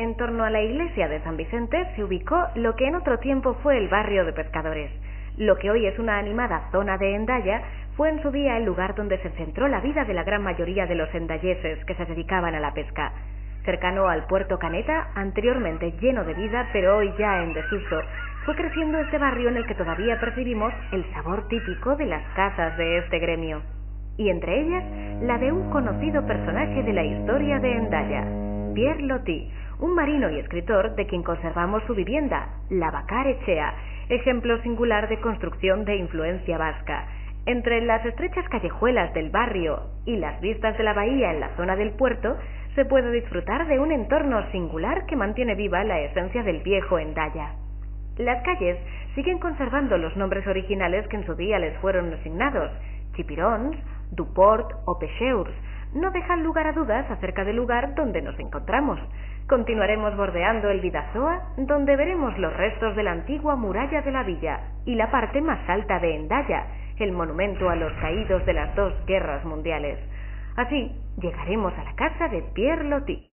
En torno a la iglesia de San Vicente se ubicó lo que en otro tiempo fue el barrio de pescadores. Lo que hoy es una animada zona de Endaya fue en su día el lugar donde se centró la vida de la gran mayoría de los endayeses que se dedicaban a la pesca. Cercano al puerto Caneta, anteriormente lleno de vida pero hoy ya en desuso, fue creciendo este barrio en el que todavía percibimos el sabor típico de las casas de este gremio. Y entre ellas, la de un conocido personaje de la historia de Endaya, Pierre un marino y escritor de quien conservamos su vivienda, la Bacar Echea, ejemplo singular de construcción de influencia vasca. Entre las estrechas callejuelas del barrio y las vistas de la bahía en la zona del puerto, se puede disfrutar de un entorno singular que mantiene viva la esencia del viejo Endaya. Las calles siguen conservando los nombres originales que en su día les fueron asignados, Chipirons, Duport o Pecheurs, no dejan lugar a dudas acerca del lugar donde nos encontramos. Continuaremos bordeando el Vidasoa, donde veremos los restos de la antigua muralla de la villa y la parte más alta de Endaya, el monumento a los caídos de las dos guerras mundiales. Así llegaremos a la casa de Pierre Loti.